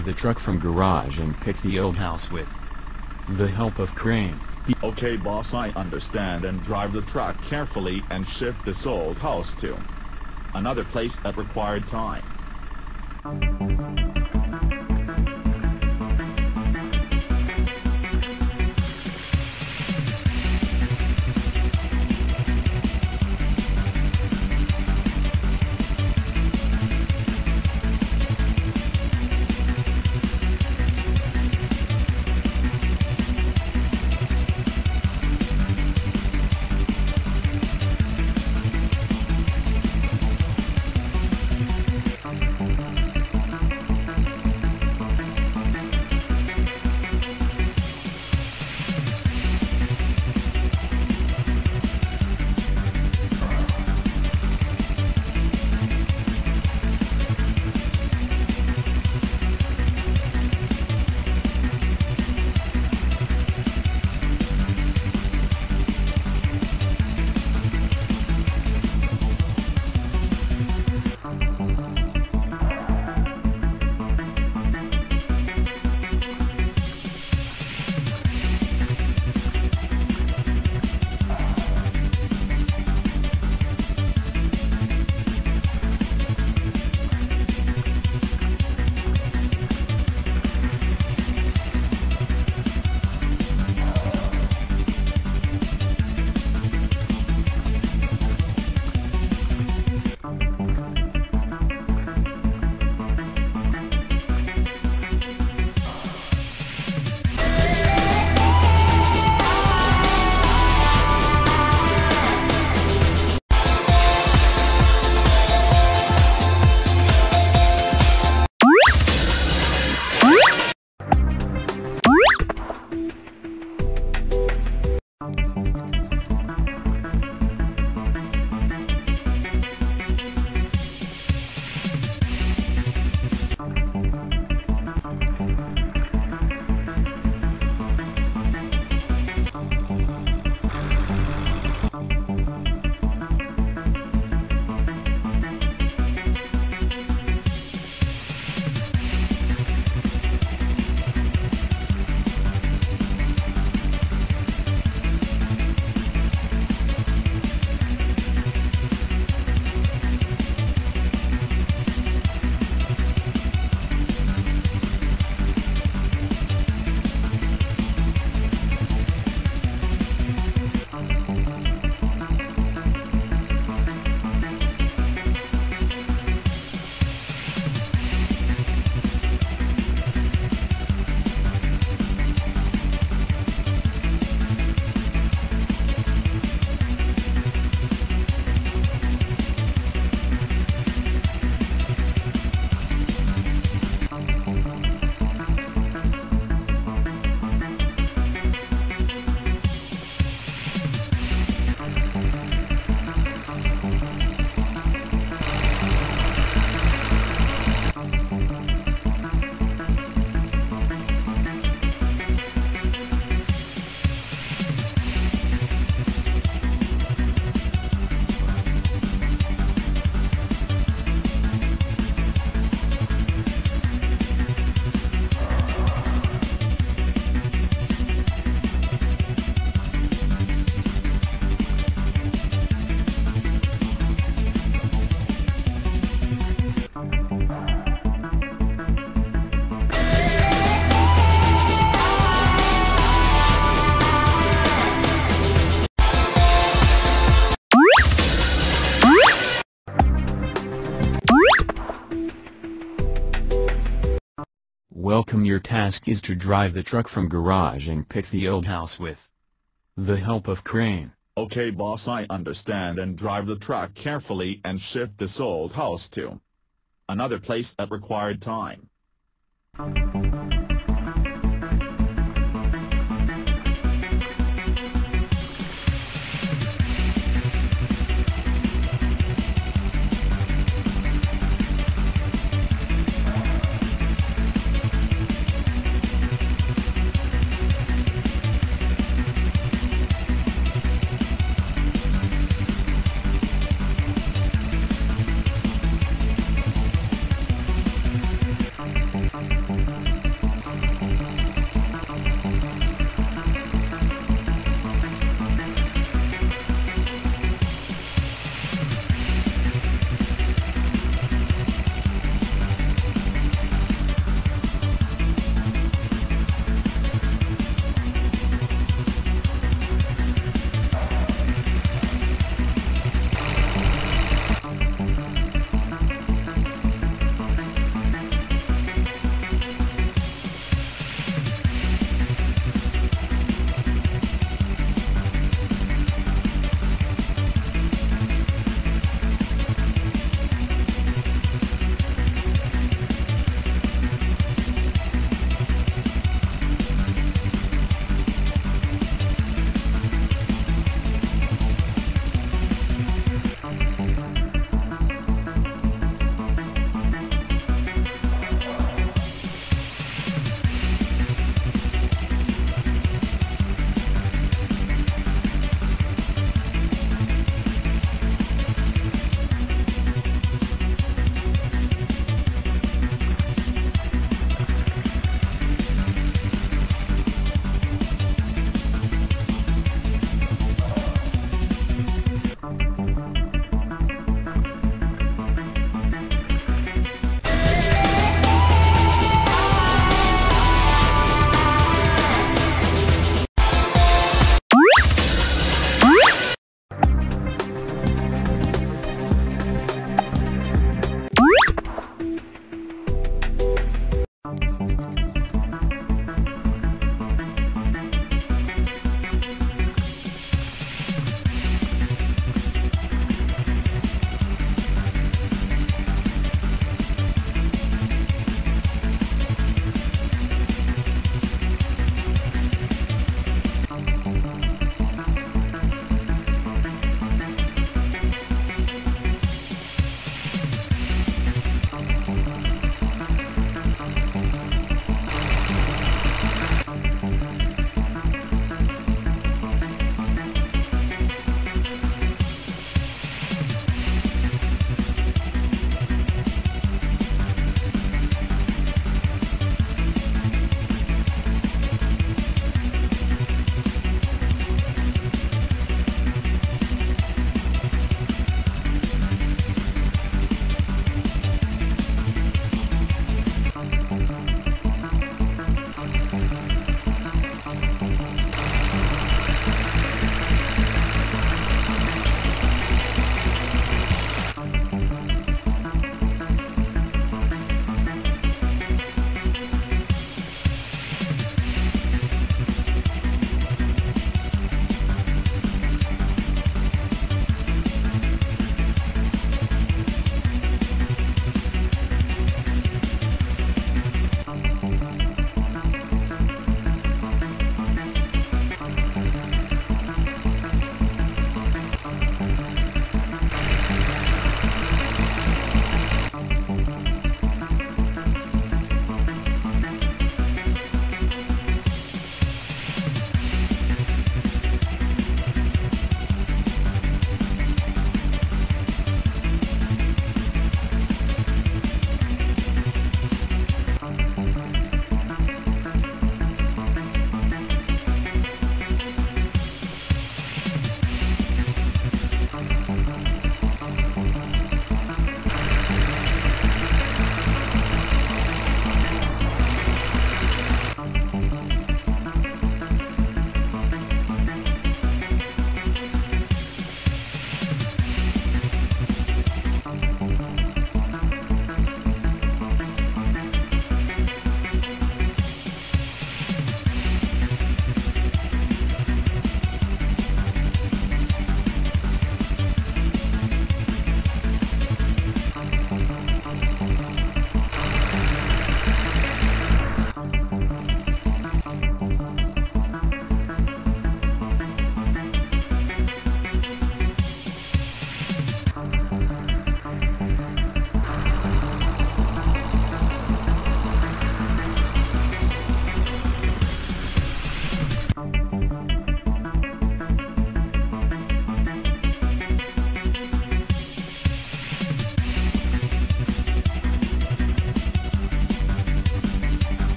the truck from garage and pick the old house with the help of crane. Okay boss I understand and drive the truck carefully and shift this old house to another place at required time. Welcome your task is to drive the truck from garage and pick the old house with the help of crane. Okay boss I understand and drive the truck carefully and shift this old house to another place at required time.